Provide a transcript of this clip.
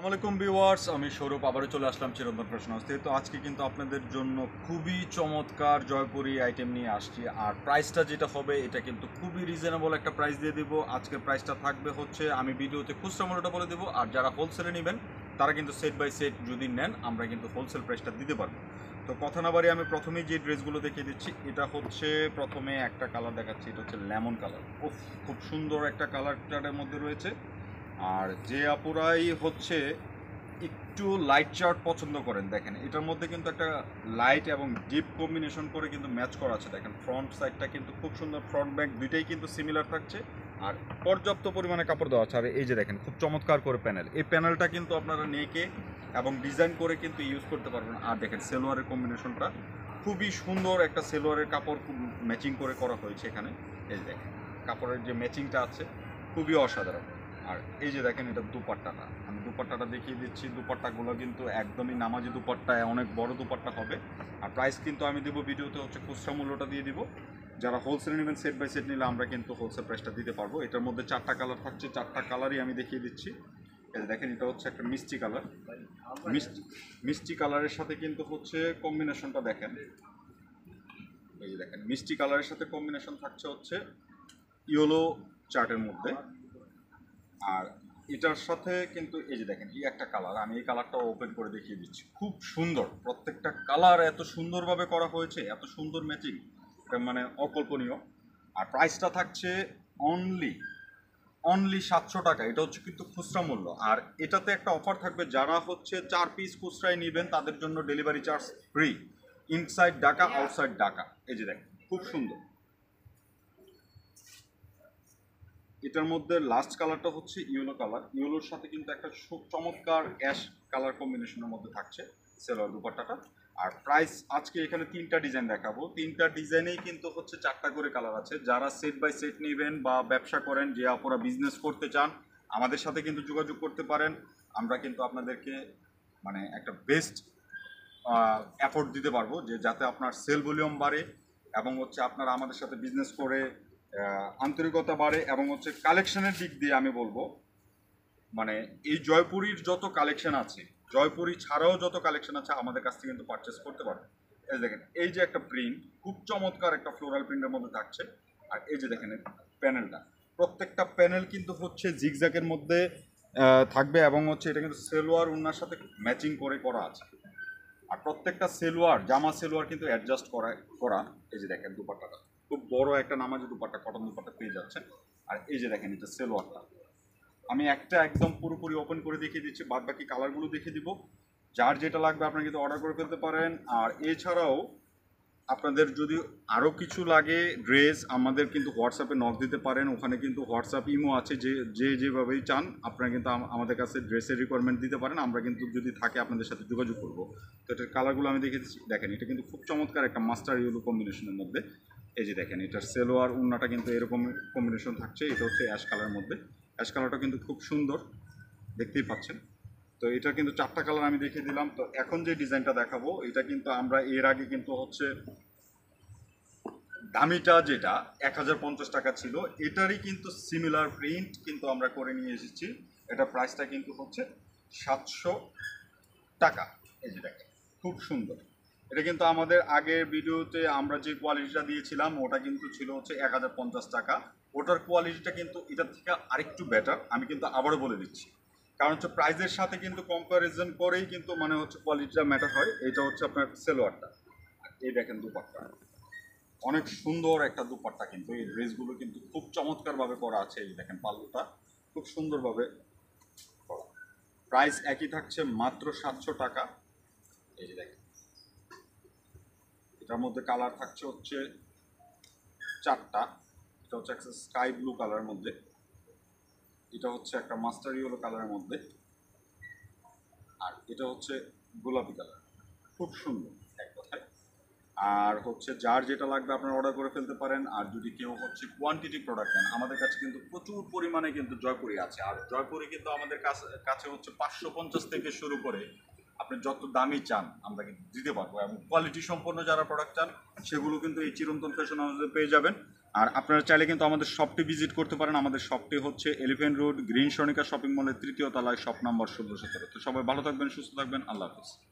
আসসালামাইকুম ভিউয়ার্স, আমি সৌরভ, আবারও চলে আসলাম চিরন্তন প্রশ্ন হাউস তো আজকে কিন্তু আপনাদের জন্য খুবই চমৎকার, জয়পুরি আইটেম নিয়ে আসছি। আর প্রাইসটা যেটা হবে, এটা কিন্তু খুবই রিজনেবল একটা প্রাইস দিয়ে দিব। আজকে প্রাইসটা থাকবে হচ্ছে, আমি ভিডিওতে খুচরা মূল্যটা বলে দেবো। আর যারা হোলসেলে নেবেন, তারা কিন্তু সেট বাই সেট যদি নেন, আমরা কিন্তু হোলসেল প্রাইসটা দিতে পারব। তো কথা না বাড়ি আমি প্রথমেই যে ড্রেসগুলো দেখিয়ে দিচ্ছি, এটা হচ্ছে প্রথমে একটা কালার দেখাচ্ছি, এটা হচ্ছে লেমন কালার খুব সুন্দর একটা কালারটার মধ্যে রয়েছে। আর যে আপুরাই হচ্ছে একটু লাইট চার্ট পছন্দ করেন, দেখেন, এটার মধ্যে কিন্তু একটা লাইট এবং ডিপ কম্বিনেশন করে কিন্তু ম্যাচ করা আছে, দেখেন ফ্রন্ট সাইডটা কিন্তু খুব সুন্দর ফ্রন্ট ব্যাক দুইটাই কিন্তু সিমিলার থাকছে, আর পর্যাপ্ত পরিমাণে কাপড় দেওয়া আছে, আর এই যে দেখেন, খুব চমৎকার করে প্যানেল এই প্যানেলটা কিন্তু আপনারা নেকে এবং ডিজাইন করে কিন্তু ইউজ করতে পারবেন, আর দেখেন সেলোয়ারের কম্বিনেশনটা খুবই সুন্দর একটা সেলোয়ারের কাপড় ম্যাচিং করে করা হয়েছে এখানে, এই দেখেন, কাপড়ের যে ম্যাচিংটা আছে, খুবই অসাধারণ। আর এই যে দেখেন এটা দুপাট্টাটা। আমি দুপাট্টাটা দেখিয়ে দিচ্ছি। দুপাট্টাগুলো কিন্তু একদমই নামাজি দুপাট্টা অনেক বড় দুপাট্টা হবে। আর প্রাইস কিন্তু আমি দেবো ভিডিওতে হচ্ছে খুচরা মূল্যটা দিয়ে দিব। যারা হোলসেল নেবেন সেট বাই সেট নিলে আমরা কিন্তু হোলসেল প্রাইসটা দিতে পারব। এটার মধ্যে চারটা কালার থাকছে। চারটা কালারই আমি দেখিয়ে দিচ্ছি। দেখেন, এটা হচ্ছে একটা মিষ্টি কালার মিষ্টি মিষ্টি কালারের সাথে কিন্তু হচ্ছে কম্বিনেশনটা দেখেন। এই দেখেন, মিষ্টি কালারের সাথে কম্বিনেশন থাকছে হচ্ছে ইয়েলো চার্টের মধ্যে। আর এটার সাথে কিন্তু এই যে দেখেন এই একটা কালার আমি এই কালারটা ওপেন করে দেখিয়ে দিচ্ছি। খুব সুন্দর প্রত্যেকটা কালার এত সুন্দরভাবে করা হয়েছে এত সুন্দর ম্যাচিং এটা মানে অকল্পনীয়। আর প্রাইসটা থাকছে অনলি অনলি সাতশো টাকা এটা হচ্ছে কিন্তু খুচরা মূল্য। আর এটাতে একটা অফার থাকবে যারা হচ্ছে চার পিস খুচরায় নেবেন তাদের জন্য delivery charge free inside Dhaka outside Dhaka এই যে দেখেন খুব সুন্দর। এটার মধ্যে লাস্ট কালারটা হচ্ছে ইয়েলো কালার ইয়েলোর সাথে কিন্তু একটা চমৎকার অ্যাশ কালার কম্বিনেশনের মধ্যে থাকছে সেলোয়ার দুপাট্টাটা। আর প্রাইস আজকে এখানে তিনটা ডিজাইন দেখাবো। তিনটা ডিজাইনেই কিন্তু হচ্ছে চারটা করে কালার আছে। যারা সেট বাই সেট নেবেন বা ব্যবসা করেন, যে আপনারা বিজনেস করতে চান, আমাদের সাথে কিন্তু যোগাযোগ করতে পারেন। আমরা কিন্তু আপনাদেরকে মানে একটা বেস্ট এফোর্ট দিতে পারব যে যাতে আপনার সেল ভলিউম বাড়ে এবং হচ্ছে আপনারা আমাদের সাথে বিজনেস করে আন্তরিকতা বাড়ে এবং হচ্ছে কালেকশনের দিক দিয়ে আমি বলব মানে এই জয়পুরীর যত কালেকশন আছে, জয়পুরি ছাড়াও যত কালেকশন আছে আমাদের কাছ থেকে কিন্তু পারচেস করতে পারবেন এই দেখেন, এই যে একটা প্রিন্ট খুব চমৎকার একটা ফ্লোরাল প্রিন্টের মধ্যে থাকছে। আর এই যে দেখেন প্যানেলটা প্রত্যেকটা প্যানেল কিন্তু হচ্ছে জিগজ্যাকের মধ্যে থাকবে এবং হচ্ছে এটা কিন্তু সেলোয়ার উন্নার সাথে ম্যাচিং করে করা আছে। আর প্রত্যেকটা সেলোয়ার, জামা সেলোয়ার কিন্তু অ্যাডজাস্ট করা করা। এই যে দেখেন, দুপাট্টাটা। খুব বড় একটা নামাজি দুপাট্টা, কটন দুপাট্টা পেয়ে যাচ্ছেন। আর এই যে দেখেন, এটা সেলোয়ারটা। আমি একটা একদম পুরোপুরি ওপেন করে দেখিয়ে দিচ্ছি বাদ বাকি কালারগুলো দেখিয়ে দিব। যার যেটা লাগবে আপনারা কিন্তু অর্ডার করে ফেলতে পারেন। আর এছাড়াও আপনাদের যদি আরও কিছু লাগে ড্রেস আমাদের কিন্তু হোয়াটসঅ্যাপে নক দিতে পারেন। ওখানে কিন্তু হোয়াটসঅ্যাপ ইমো আছে, যে যে যেভাবেই চান, আপনারা কিন্তু আমাদের কাছে ড্রেসের রিকোয়ারমেন্ট দিতে পারেন। আমরা কিন্তু যদি থাকে, আপনাদের সাথে যোগাযোগ করব। তো এটার কালারগুলো আমি দেখে দিচ্ছি। দেখেন, এটা কিন্তু খুব চমৎকার একটা মাস্টার ইউলো কম্বিনেশনের মধ্যে। এই যে দেখেন, এটার সেলোয়ার উন্নাটা কিন্তু এরকম কম্বিনেশন থাকছে। এটা হচ্ছে অ্যাশ কালারের মধ্যে। অ্যাশ কালারটা কিন্তু খুব সুন্দর, দেখতেই পাচ্ছেন। তো এটা কিন্তু চারটা কালার আমি দেখিয়ে দিলাম। তো এখন যে ডিজাইনটা দেখাবো, এটা কিন্তু আমরা এর আগে কিন্তু হচ্ছে দামিটা যেটা এক হাজার পঞ্চাশ টাকা ছিল, এটারই কিন্তু সিমিলার প্রিন্ট কিন্তু আমরা করে নিয়ে এসেছি। এটা প্রাইসটা কিন্তু হচ্ছে সাতশো টাকা। এই যে দেখেন, খুব সুন্দর। এটা কিন্তু আমাদের আগের ভিডিওতে আমরা যে কোয়ালিটিটা দিয়েছিলাম, ওটা কিন্তু ছিল হচ্ছে এক হাজার পঞ্চাশ টাকা। ওটার কোয়ালিটিটা কিন্তু এটার থেকে আরেকটু বেটার আমি কিন্তু আবারও বলে দিচ্ছি। কারণ হচ্ছে প্রাইসের সাথে কিন্তু কম্প্যারিজন করেই কিন্তু মানে হচ্ছে কোয়ালিটিটা ম্যাটার হয়। এটা হচ্ছে আপনার সেলোয়ারটা এই দেখেন দুপাট্টা। অনেক সুন্দর একটা দুপাট্টা কিন্তু, এই ড্রেসগুলো কিন্তু খুব চমৎকারভাবে করা আছে, এই দেখেন পাল্লুটা। খুব সুন্দরভাবে করা। প্রাইস একই থাকছে মাত্র সাতশো টাকা। এই দেখেন। এটার মধ্যে কালার থাকছে হচ্ছে চারটা। এটা হচ্ছে একটা স্কাই ব্লু কালারের মধ্যে। এটা হচ্ছে একটা মাস্টার ইয়েলো কালারের মধ্যে। আর এটা হচ্ছে গোলাপি কালার খুব সুন্দর এক কথায়। আর হচ্ছে যার যেটা লাগবে আপনারা অর্ডার করে ফেলতে পারেন। আর যদি কেউ হচ্ছে কোয়ান্টিটি প্রোডাক্ট নেন, আমাদের কাছে কিন্তু প্রচুর পরিমাণে কিন্তু জয়পুরি আছে। আর জয়পুরি কিন্তু আমাদের কাছে কাছে হচ্ছে পাঁচশো পঞ্চাশ থেকে শুরু করে আপনি যত দামি চান, আমরা কিন্তু দিতে পারব। এবং কোয়ালিটি সম্পন্ন যারা প্রোডাক্ট চান, সেগুলো কিন্তু এই চিরন্তন ফ্যাশন হাউসে পেয়ে যাবেন। আর আপনারা চাইলে কিন্তু আমাদের শপটি ভিজিট করতে পারেন। আমাদের শপটি হচ্ছে এলিফেন্ট রোড গ্রিন সনিকা শপিং মলের তৃতীয় তলায় শপ নম্বর ষোলো সতেরো। তো সবাই ভালো থাকবেন, সুস্থ থাকবেন। আল্লাহ হাফিজ।